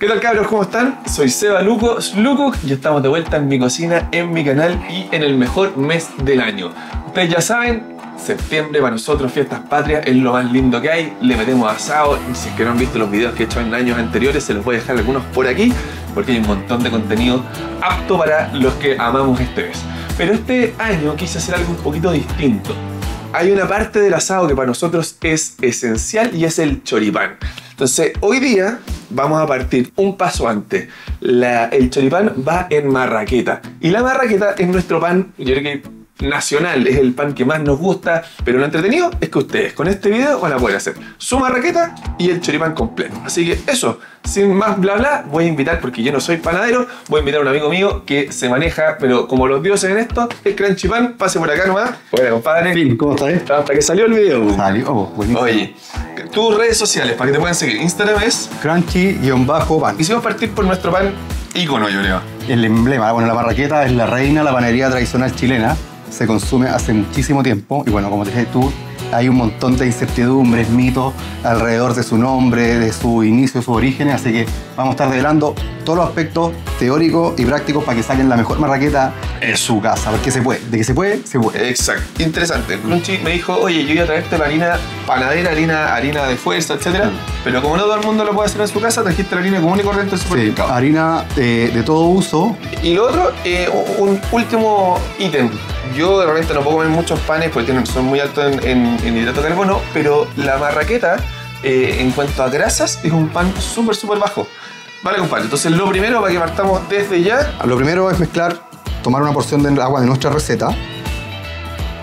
¿Qué tal cabros? ¿Cómo están? Soy Seba Luco, Luco y estamos de vuelta en mi cocina, en mi canal y en el mejor mes del año. Ustedes ya saben, septiembre para nosotros, fiestas patrias, es lo más lindo que hay. Le metemos asado. Y si es que no han visto los videos que he hecho en años anteriores, se los voy a dejar algunos por aquí, porque hay un montón de contenido apto para los que amamos este mes. Pero este año quise hacer algo un poquito distinto. Hay una parte del asado que para nosotros es esencial y es el choripán. Entonces, hoy día vamos a partir un paso antes. El choripán va en marraqueta. Y la marraqueta es nuestro pan, nacional, es el pan que más nos gusta, pero lo entretenido es que ustedes con este video van a poder hacer su marraqueta y el choripán completo. Así que eso, sin más bla bla, voy a invitar, porque yo no soy panadero, voy a invitar a un amigo mío que se maneja, pero como los dioses en esto, el crunchy pan, pase por acá nomás. Bueno, compadre. Fin, ¿cómo estás? eh? Hasta que salió el video. Salió, oh, buenísimo. Oye, tus redes sociales para que te puedan seguir. Instagram es. Crunchy-pan. Hicimos partir por nuestro pan ícono, yo creo. El emblema, bueno, la marraqueta es la reina, la panería tradicional chilena. Se consume hace muchísimo tiempo y bueno, como te dije tú, hay un montón de incertidumbres, mitos alrededor de su nombre, de su inicio, de sus orígenes, así que vamos a estar revelando todos los aspectos teóricos y prácticos para que saquen la mejor marraqueta en su casa, porque se puede, de que se puede, se puede. Exacto. Interesante. Crunchy me dijo, oye, yo voy a traerte la harina panadera, harina, harina de fuerza, etcétera. Mm. Pero como no todo el mundo lo puede hacer en su casa, trajiste la harina común y corriente del Sí, supermercado. harina eh, de todo uso, Y lo otro, eh, un último ítem. Yo de repente no puedo comer muchos panes porque tienen- son muy altos en, hidrato de carbono, pero la marraqueta, eh, en cuanto a grasas, es un pan súper, súper bajo. Vale, compadre. Entonces, lo primero, para que partamos desde ya, Lo primero es mezclar, tomar una porción de agua de nuestra receta.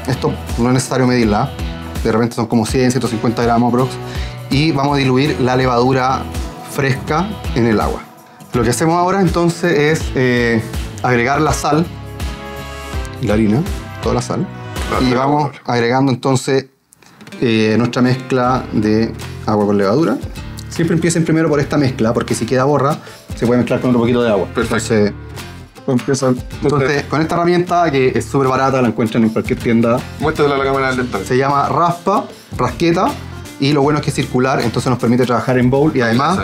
Esto no es necesario medirla. De repente son como 100, 150 gramos aprox. Y vamos a diluir la levadura fresca en el agua. Lo que hacemos ahora entonces es eh, agregar la sal la harina, toda la sal. Y vamos agregando entonces eh, nuestra mezcla de agua con levadura. Siempre empiecen primero por esta mezcla, porque si queda borra, se puede mezclar con otro poquito de agua. Perfecto. Entonces, entonces, con esta herramienta que es súper barata, la encuentran en cualquier tienda, Muéstrala a la cámara del dental. se llama raspa, rasqueta, y lo bueno es que es circular, entonces nos permite trabajar en bowl y además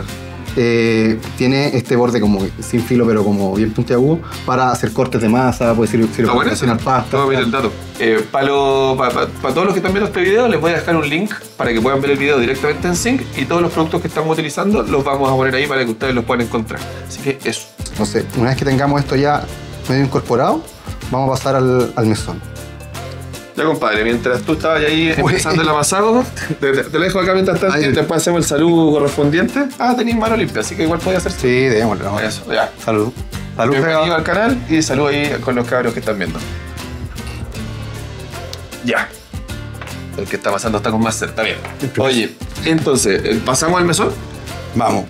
eh, tiene este borde como sin filo, pero como bien puntiagudo, para hacer cortes de masa, puede servir para bueno cocinar pasta. El dato. Eh, para, todos los que están viendo este video, les voy a dejar un link para que puedan ver el video directamente en Sync y todos los productos que estamos utilizando los vamos a poner ahí para que ustedes los puedan encontrar. Así que eso. Entonces, una vez que tengamos esto ya medio incorporado, vamos a pasar al, al mesón. Ya, compadre, mientras tú estabas ahí empezando el amasado, te, te- te lo dejo acá mientras tanto y después hacemos el saludo correspondiente. Ah, tenéis mano limpia, así que igual podía hacer Sí, démosle. vamos. eso. Ya. Salud. Salud. Bienvenido al canal y saludo ahí con los cabros que están viendo. Ya. El que está pasando está con máster, está bien. Oye, entonces, eh, ¿pasamos al mesón? Vamos.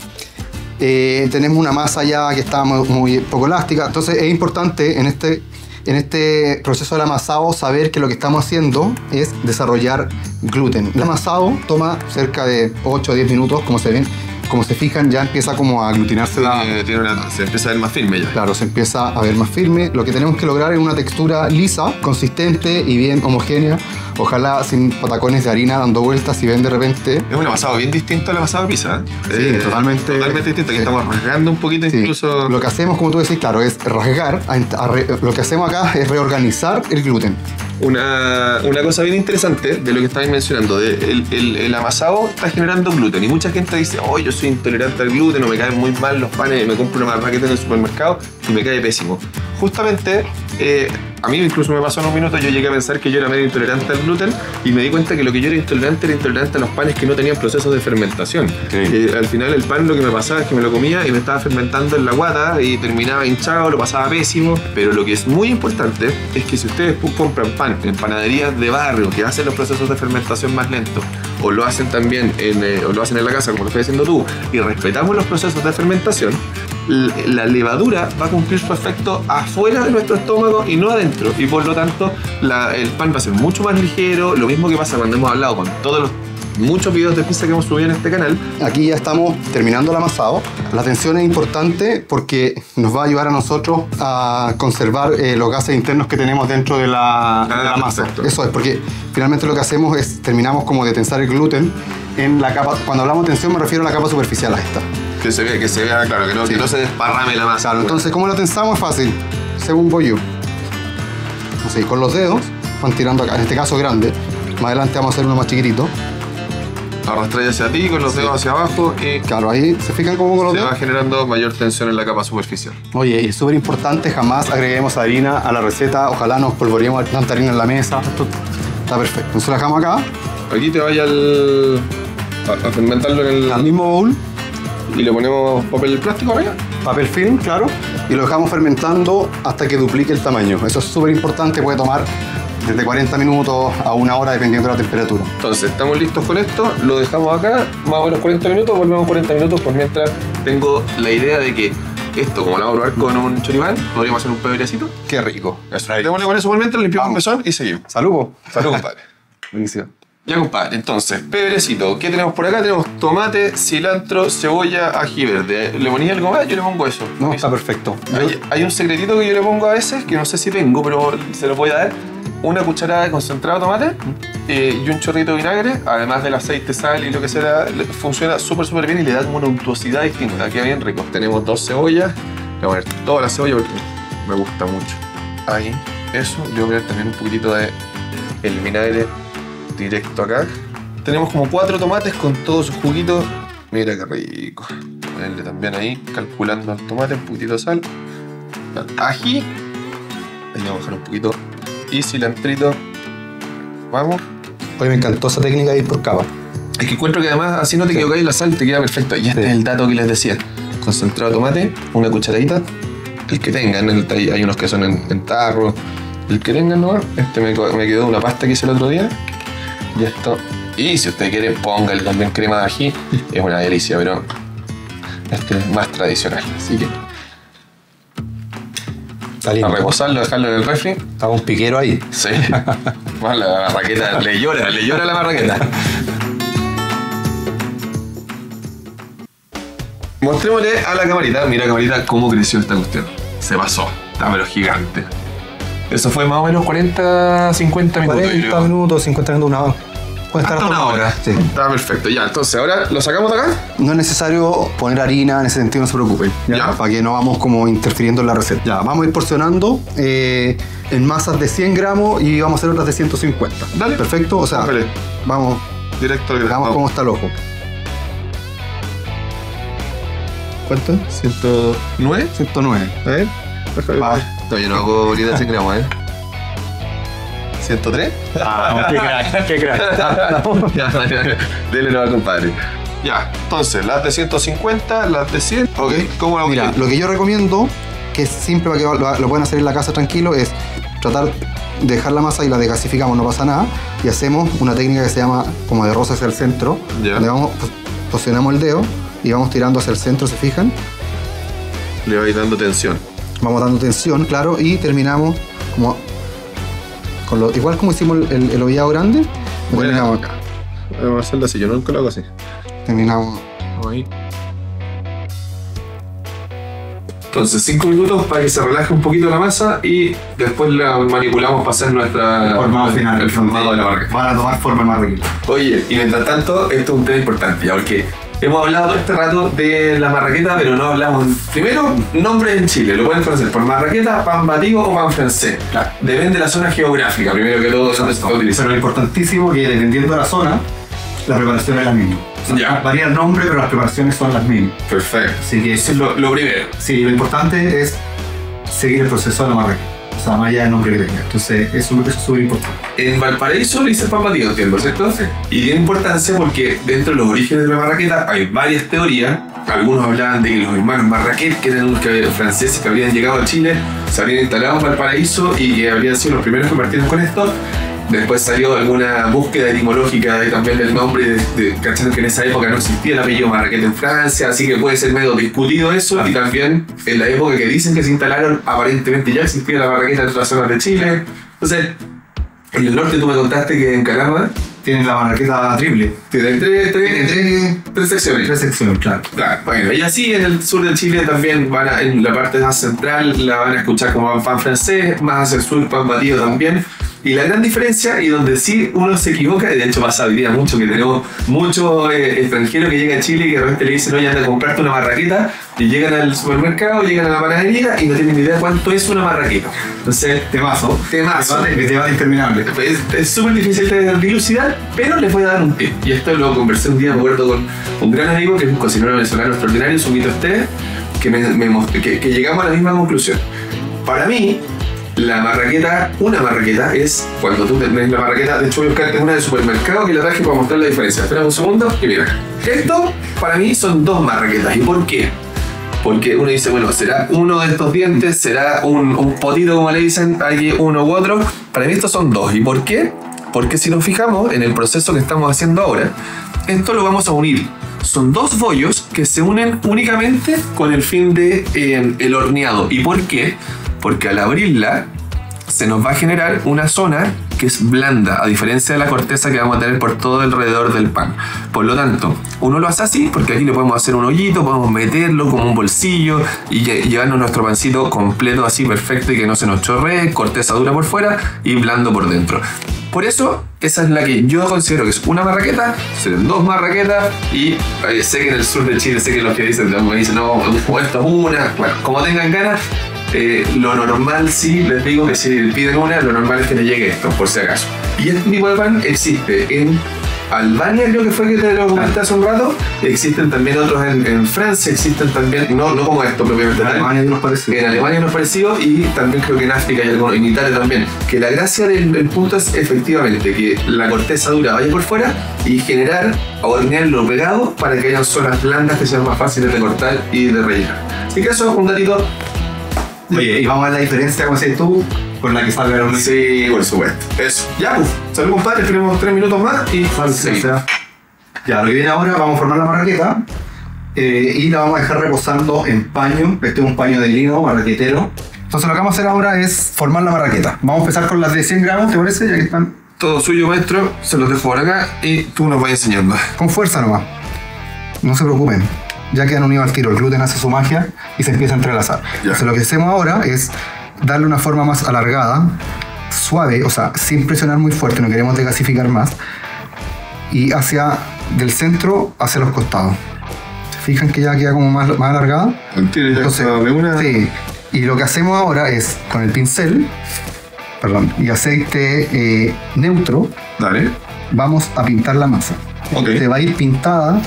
Eh, tenemos una masa ya que está muy, muy poco elástica. Entonces es importante en este, en este proceso del amasado saber que lo que estamos haciendo es desarrollar gluten. El amasado toma cerca de 8 o 10 minutos, como se ven. Como se fijan, ya empieza como a aglutinarse la, Eh, tiene una- se empieza a ver más firme ya. Claro, se empieza a ver más firme. Lo que tenemos que lograr es una textura lisa, consistente y bien homogénea. Ojalá sin patacones de harina dando vueltas y ven de repente. Es un amasado bien distinto al amasado de pizza. ¿eh? Sí, totalmente. Totalmente distinto, que Sí. estamos rasgando un poquito Sí, incluso. Lo que hacemos, como tú decís, claro, es rasgar. a- a lo que hacemos acá es reorganizar el gluten. Una, una cosa bien interesante de lo que estabais mencionando, de el, el- el amasado está generando gluten y mucha gente dice, oh, yo soy intolerante al gluten o me caen muy mal los panes, me compro una marraqueta en el supermercado y me cae pésimo. Justamente, eh, a mí incluso me pasó en un minuto, yo llegué a pensar que yo era medio intolerante al gluten y me di cuenta que lo que yo era intolerante era intolerante a los panes que no tenían procesos de fermentación. Eh, al final el pan lo que me pasaba es que me lo comía y me estaba fermentando en la guata y terminaba hinchado, lo pasaba pésimo. Pero lo que es muy importante es que si ustedes compran pan en panaderías de barrio que hacen los procesos de fermentación más lentos, o lo hacen también en, eh, o lo hacen en la casa como lo estás haciendo tú, y respetamos los procesos de fermentación, la levadura va a cumplir su efecto afuera de nuestro estómago y no adentro. Y por lo tanto, la- el pan va a ser mucho más ligero. Lo mismo que pasa cuando hemos hablado con todos los muchos videos de pizza que hemos subido en este canal. Aquí ya estamos terminando el amasado. La atención es importante porque nos va a ayudar a nosotros a conservar eh, los gases internos que tenemos dentro de la, de la masa. perfecto. Eso es, porque finalmente lo que hacemos es terminamos como de tensar el gluten en la capa. Cuando hablamos de tensión me refiero a la capa superficial a esta. Que se vea, que se vea, claro, que no, Sí. que no se desparrame la masa. Claro, entonces, ¿cómo lo tensamos? Es fácil. Según voy yo. Así, con los dedos van tirando acá, en este caso grande. Más adelante vamos a hacer uno más chiquitito. Arrastrar hacia ti con los dedos hacia abajo y Claro, ahí se fijan cómo con los se va dedos. generando mayor tensión en la capa superficial. Oye, y es súper importante, jamás agreguemos harina a la receta. Ojalá nos polvoreemos tanta harina en la mesa. Esto está perfecto. Entonces lo dejamos acá, Aquí te vaya al. a, fermentarlo en al el. mismo bowl, y le ponemos papel plástico arriba. papel film, claro, y lo dejamos fermentando hasta que duplique el tamaño. Eso es súper importante, puede tomar desde 40 minutos a una hora dependiendo de la temperatura. Entonces, estamos listos con esto, lo dejamos acá, más o menos 40 minutos, volvemos 40 minutos por mientras tengo la idea de que esto, como lo vamos a probar con un choripán, podríamos hacer un pebrecito. Qué rico. Eso. Démosle con eso por mientras, limpiamos el mesón y seguimos. Salud. po. Salud, compadre. Buenísimo. Ya, compadre, entonces, pebrecito. ¿Qué tenemos por acá? Tenemos tomate, cilantro, cebolla, ají verde. ¿Le ponía algo más? Yo le pongo eso. No, está perfecto. Hay, hay un secretito que yo le pongo a veces, que no sé si tengo, pero se lo voy a dar. Una cucharada de concentrado de tomate eh, y un chorrito de vinagre, además del aceite, sal y lo que sea, funciona súper, súper bien y le da como una untuosidad distinta. Queda bien rico. Tenemos dos cebollas. Le voy a poner toda la cebolla porque me gusta mucho. Ahí, eso. Yo voy a poner también un poquitito de el vinagre directo acá. Tenemos como cuatro tomates con todos sus juguitos. Mira qué rico. Ponerle también ahí, calculando el tomate, un poquitito de sal. Ají. Ahí vamos a bajar un poquito. Y cilantrito. Vamos. Oye, me encantó esa técnica de ir por capa. Es que encuentro que además así no te equivocáis, la sal te queda perfecto. Y este Sí. es el dato que les decía. Concentrado de tomate, una cucharadita. El que tengan, el- hay, unos que son en, en tarro. El que tengan, ¿no? Este me quedó una pasta que hice el otro día. Y esto. Y si usted quiere, póngale también crema de ají. Es una delicia, pero este es más tradicional. Así que Está a lindo. reposarlo, dejarlo en el refri. Está un piquero ahí. Sí. Bueno, la marraqueta le llora, le llora la marraqueta. Mostrémosle a la camarita, mira camarita cómo creció esta cuestión. Se pasó, está pero gigante. Eso fue más o menos 40, 50 minutos. yo 40 creo. minutos, 50 minutos, una hora. Puede estar Hasta una hora. Sí. Está perfecto. Ya, entonces ahora lo sacamos de acá. No es necesario poner harina, en ese sentido no se preocupen. ¿ya? Ya. Para que no vamos como interfiriendo en la receta. Ya, vamos a ir porcionando eh, en masas de 100 gramos y vamos a hacer otras de 150. Dale. Perfecto, o sea, vamos, Directo al grano. veamos cómo está el ojo. ¿Cuánto? 109. 109. A ver. Va. Todavía no hago ahorita 100 gramos, ¿eh? 103. Ah, qué crack, qué crack. ya, ya, dele al compadre. Ya, entonces, las de 150, las de 100. Ok, ¿cómo lo Mira, lo que yo recomiendo, que es simple para que lo, lo puedan hacer en la casa tranquilo, es tratar de dejar la masa y la desgasificamos, no pasa nada, y hacemos una técnica que se llama como de rosa hacia el centro, Ya. donde vamos, pos- posicionamos el dedo y vamos tirando hacia el centro, ¿se fijan? Le vais dando tensión. Vamos dando tensión, claro, y terminamos como con lo, igual como hicimos el, el, el ovillado grande, lo Bueno. terminamos acá. Vamos a hacerlo así, yo nunca lo hago así. Terminamos. Ahí. Entonces, 5 minutos para que se relaje un poquito la masa y después la manipulamos para hacer nuestra. El formado de la barra. Van a tomar forma más riquita. Oye, y mientras tanto, esto es un tema importante, ya, porque hemos hablado todo este rato de la marraqueta, pero no hablamos. Primero, nombre en Chile, lo pueden conocer por marraqueta, pan batido o pan francés. Claro. Depende de la zona geográfica, primero que todo, donde se puede utilizar. Pero lo importantísimo es que dependiendo de la zona, la preparación es la misma. O sea, Ya. Varía el nombre, pero las preparaciones son las mismas. Perfecto. Así que Eso es lo, lo primero. sí, lo importante es seguir el proceso de la marraqueta. O sea, más allá del nombre que tenga. Entonces, eso, es súper importante. En Valparaíso le dicen pan batido, entiendo, ¿cierto? Y tiene importancia porque dentro de los orígenes de la marraqueta hay varias teorías. Algunos hablaban de que los hermanos Marrakech, que eran unos que- franceses que habían llegado a Chile, se habían instalado en Valparaíso y que habrían sido los primeros que partieron con esto. Después salió alguna búsqueda etimológica y también del nombre, de, de- cachando que en esa época no existía el apellido Marrakech en Francia, así que puede ser medio discutido eso. Y también en la época que dicen que se instalaron, aparentemente ya existía la Marraqueta en otras zonas de Chile. Entonces, en el norte tú me contaste que en Calama Tienen la marraqueta triple. tiene tres, tres, tres secciones. tres secciones, claro. Claro, bueno, y así en el sur de Chile también van a- en la parte más central la van a escuchar como pan francés, más hacia el sur pan batido también. Y la gran diferencia, y donde sí uno se equivoca, y de hecho pasa hoy día mucho, que tenemos muchos eh, extranjeros que llegan a Chile y que de repente le dicen, oye, anda a comprarte una marraqueta, y llegan al supermercado, llegan a la panadería y no tienen ni idea cuánto es una marraqueta. Entonces, Temazo. Temazo. Debate interminable. es súper difícil de dilucidar, pero les voy a dar un tip. Y esto lo conversé un día, me acuerdo con un gran amigo que es un cocinero venezolano extraordinario, Sumito Este, que, me, me que, que llegamos a la misma conclusión. Para mí, la marraqueta, una marraqueta es cuando tú tenés la marraqueta, de hecho voy a una de supermercado que la traje para mostrar la diferencia. Espera un segundo y mira. Esto para mí son dos marraquetas. ¿Y por qué? Porque uno dice, bueno, será uno de estos dientes, será un, un potito, como le dicen, hay uno u otro. Para mí estos son dos. ¿Y por qué? Porque si nos fijamos en el proceso que estamos haciendo ahora, esto lo vamos a unir. Son dos bollos que se unen únicamente con el fin de eh, el horneado. ¿Y por qué? Porque al abrirla se nos va a generar una zona que es blanda, a diferencia de la corteza que vamos a tener por todo alrededor del pan. Por lo tanto, uno lo hace así, porque aquí le podemos hacer un hoyito, podemos meterlo como un bolsillo y lle- llevarnos nuestro pancito completo así perfecto y que no se nos chorree, corteza dura por fuera y blando por dentro. Por eso, esa es la que yo considero que es una marraqueta, serán dos marraquetas y eh, sé que en el sur de Chile, sé que los que dicen, me dicen, no, es una, bueno, como tengan ganas, eh, lo normal sí, les digo que si piden una, lo normal es que le llegue esto, por si acaso. Y este tipo de pan existe en Albania, creo que fue que te lo comenté hace un rato. Existen también otros en, en Francia, existen también, no, no como esto propiamente En. Alemania nos parece. En Alemania no es parecido y también creo que en África y algunos, en Italia también. Que la gracia del, punto es efectivamente que la corteza dura vaya por fuera y generar o hornearlo pegado para que hayan zonas blandas que sean más fáciles de cortar y de rellenar. Así que eso es un datito. Oye, y vamos a ver la diferencia, como tú, con la que salga el. Sí, por supuesto. Eso. Ya, pues. Salud, compadre. Tenemos tres minutos más y Salud, Sí. o sea, Ya, lo que viene ahora, vamos a formar la marraqueta eh, y la vamos a dejar reposando en paño. Este es un paño de lino marraquetero. Entonces lo que vamos a hacer ahora es formar la marraqueta. Vamos a empezar con las de 100 gramos, ¿te parece? Ya que están Todo suyo, maestro. Se los dejo por acá y tú nos vas enseñando. con fuerza nomás. No se preocupen. Ya quedan unidos al tiro. El gluten hace su magia y se empieza a entrelazar. Entonces lo que hacemos ahora es darle una forma más alargada, suave, o sea, sin presionar muy fuerte, no queremos desgasificar más. Y hacia del centro hacia los costados. ¿Se fijan que ya queda como más, más alargada? Entonces, sí. Y lo que hacemos ahora es con el pincel, perdón, y aceite eh, neutro, Dale. vamos a pintar la masa. Ok. Se va a ir pintada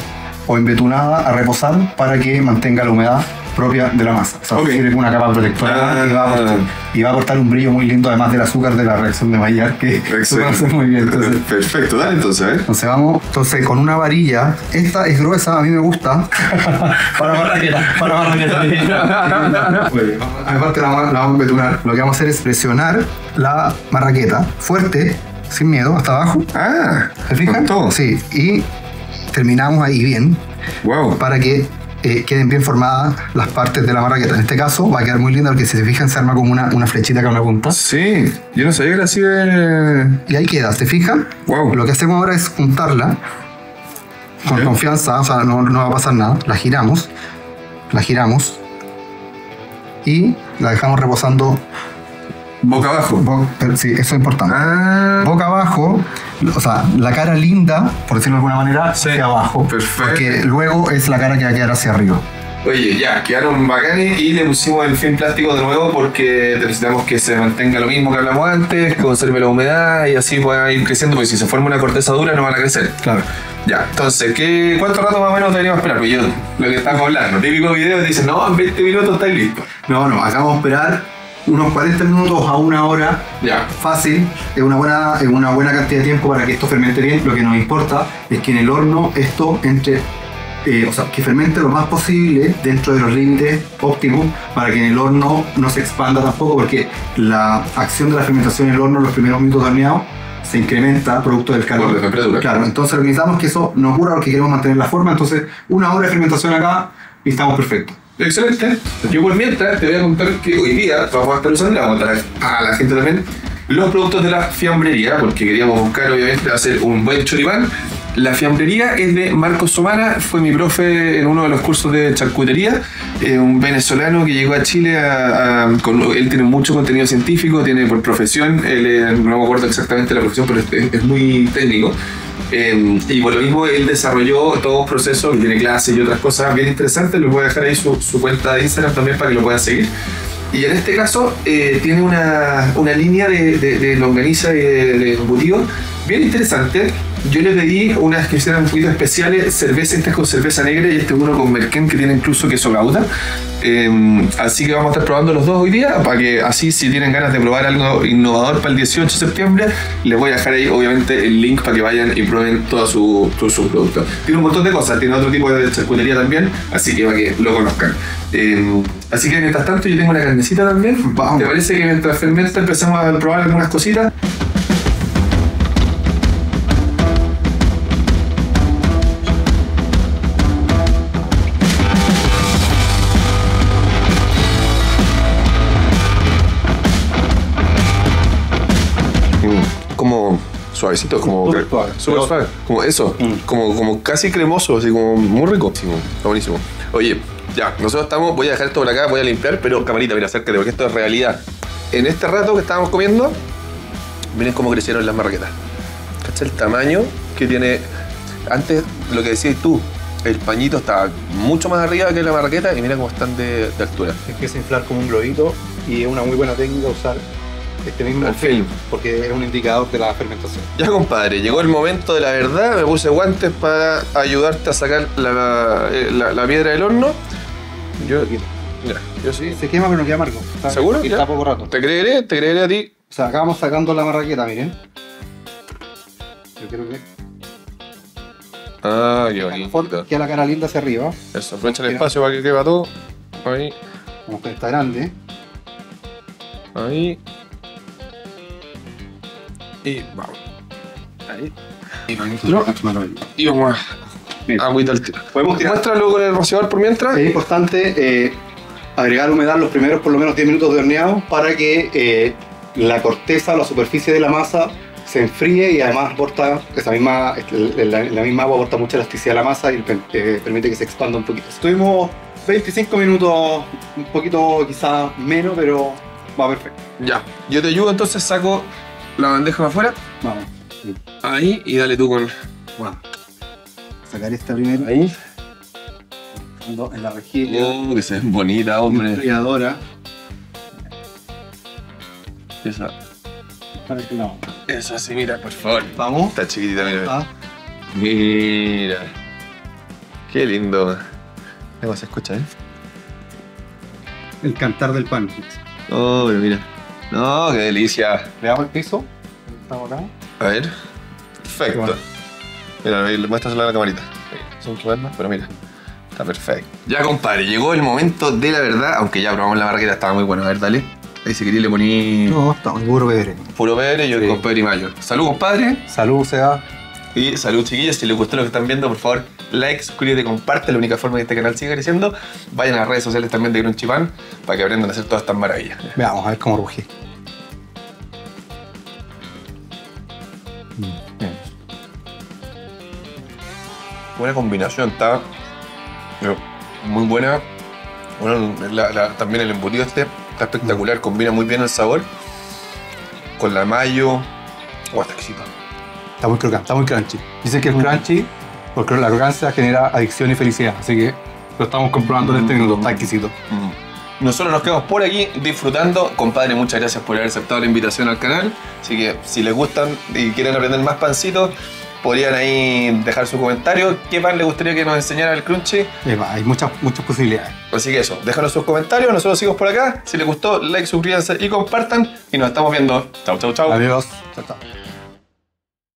o embetunada a reposar para que mantenga la humedad propia de la masa. O sea, Ok. sirve como una capa protectora Ah. y, va a aportar, y va a aportar un brillo muy lindo, además del azúcar de la reacción de Maillard, que muy bien. Entonces, Perfecto, dale entonces, ¿eh? entonces vamos, entonces con una varilla, esta es gruesa, a mí me gusta. Para marraqueta, para marraqueta. Aparte la, vamos- la vamos a embetunar. Lo que vamos a hacer es presionar la marraqueta fuerte, sin miedo, hasta abajo. Ah, ¿Se fijan? todo. Sí, y terminamos ahí bien Wow. para que eh, queden bien formadas las partes de la marraqueta. En este caso va a quedar muy linda porque si se fijan se arma como una, una flechita con una punta. Sí, yo no sabía que era así de. Y ahí queda, ¿se fijan? Wow. Lo que hacemos ahora es juntarla con confianza, o sea, no, no va a pasar nada. La giramos, la giramos y la dejamos reposando. Boca abajo. bo- pero sí, eso es importante. Ah, Boca abajo, o sea, la cara linda, por decirlo de alguna manera, Sí. hacia abajo. Perfecto. Porque luego es la cara que va a quedar hacia arriba. Oye, ya, quedaron bacanes y le pusimos el film plástico de nuevo porque necesitamos que se mantenga lo mismo que hablamos antes, conserve la humedad y así pueda ir creciendo, porque si se forma una corteza dura no van a crecer. Claro. Ya, entonces, ¿qué, ¿cuánto rato más o menos deberíamos esperar? Pues yo, lo que estamos hablando, típico video, dicen, no, en 20 minutos estáis listos. No, no, acá vamos a esperar unos 40 minutos a una hora. Ya, Fácil, es una buena, es una buena cantidad de tiempo para que esto fermente bien. Lo que nos importa es que en el horno esto entre, eh, o sea, que fermente lo más posible dentro de los límites óptimos para que en el horno no se expanda tampoco, porque la acción de la fermentación en el horno en los primeros minutos de horneado se incrementa producto del calor. Por la temperatura. Claro, entonces lo que necesitamos es que eso no ocurra porque queremos mantener la forma. Entonces, una hora de fermentación acá y estamos perfectos. Excelente. Yo por mientras te voy a contar que hoy día vamos a estar usando, vamos a contar a la gente también, los productos de la fiambrería, porque queríamos buscar obviamente hacer un buen choripán La fiambrería es de Marcos Somana, fue mi profe en uno de los cursos de charcutería, eh, un venezolano que llegó a Chile, a- a- él tiene mucho contenido científico, tiene por profesión, él, no me acuerdo exactamente la profesión, pero es muy técnico. Eh, y por lo mismo él desarrolló todo un proceso, tiene clases y otras cosas bien interesantes, les voy a dejar ahí su, su cuenta de Instagram también para que lo puedan seguir. Y en este caso eh, tiene una, una línea de, de, de longaniza y de, de embutido bien interesante. Yo le pedí unas que hicieran un poquito especiales, cerveza, esta es con cerveza negra y este es uno con merquén que tiene incluso queso gauda. Eh, así que vamos a estar probando los dos hoy día para que así si tienen ganas de probar algo innovador para el 18 de septiembre, les voy a dejar ahí obviamente el link para que vayan y prueben todo su, todo su producto. Tiene un montón de cosas, tiene otro tipo de charcutería también, así que para que lo conozcan. Eh, así que mientras tanto yo tengo una carnecita también. Vamos. ¿Te parece que mientras fermenta empezamos a probar algunas cositas? Suavecito, como Súper suave. súper suave, como eso, como, como casi cremoso, así como muy rico. Sí, Está buenísimo. Oye, ya, nosotros estamos, voy a dejar esto por acá, voy a limpiar, pero camarita, mira, acércate, porque esto es realidad. En este rato que estábamos comiendo, miren cómo crecieron las marraquetas. ¿Cachai? El tamaño que tiene. Antes, lo que decías tú, el pañito estaba mucho más arriba que la marraqueta y mira cómo están de, de altura. Empieza a inflar como un globito y es una muy buena técnica usar este mismo El film. porque es un indicador de la fermentación. Ya, compadre, llegó el momento de la verdad. Me puse guantes para ayudarte a sacar la, eh, la- la piedra del horno. Yo, ya, yo sí. Se quema pero no queda amargo. Está- ¿Seguro? Y está poco rato. Te creeré, te creeré a ti. O sea, acá vamos sacando la marraqueta, miren. Yo creo que Ah, qué bonito. queda la cara linda hacia arriba. Eso, aprovecha el espacio para que quede todo. Ahí, Como que está grande. ahí. Y vamos. Ahí. Y Y vamos a. Mira. Agüita al tiro. Podemos tirar. Muéstralo con el rociador por mientras. Es importante eh, agregar humedad los primeros por lo menos 10 minutos de horneado para que eh, la corteza o la superficie de la masa se enfríe y además aporta, esa misma, la, la misma agua aporta mucha elasticidad a la masa y eh, permite que se expanda un poquito. Estuvimos 25 minutos, un poquito quizás menos, pero va perfecto. Ya. Yo te ayudo, entonces saco la bandeja para afuera. Vamos. Ahí. Y dale tú con. Bueno. Sacar esta primero Ahí. en la rejilla. Oh, que se ve bonita, hombre. Enfriadora. Esa. Para que no. Esa sí, mira, por favor. Vamos. Está chiquitita, mira. Ah, Mira. Qué lindo. Además se escucha, ¿eh? el cantar del pan. Oh, pero mira. No, qué delicia. Le damos el piso. Estamos acá. A ver. Perfecto. Bueno. Mira, le a la camarita. Son quemarlas, pero mira. Está perfecto. Ya, compadre, llegó el momento de la verdad. Aunque ya probamos la marraqueta, estaba muy bueno. A ver, dale. Ahí si quería le poní No, está muy puro pebre. puro pebre y yo Sí. con pebre y mayo. Salud, compadre. Salud, Seba. Y salud, chiquillos. Si les gustó lo que están viendo, por favor, like, suscríbete, comparte. La única forma de que este canal siga creciendo. Vayan a las redes sociales también de Crunchy Pan para que aprendan a hacer todas estas maravillas. Veamos, a ver cómo ruge. Buena combinación, está muy buena. Bueno, la- la- también el embutido este está espectacular, combina muy bien el sabor con la mayo. Oh, está exquisito. Está muy crocante, está muy crunchy. Dicen que es crunchy porque la crocancia genera adicción y felicidad. Así que lo estamos comprobando en este minuto. Está exquisito. Mm. Nosotros nos quedamos por aquí disfrutando. Compadre, muchas gracias por haber aceptado la invitación al canal. Así que si les gustan y quieren aprender más pancitos, podrían ahí dejar su comentario. ¿Qué pan les gustaría que nos enseñara el Crunchy? Eh, hay muchas, muchas posibilidades. Así que eso, déjanos sus comentarios. Nosotros seguimos por acá. Si les gustó, like, suscríbanse y compartan. Y nos estamos viendo. Chau, chau, chau. Adiós. Chao, chao.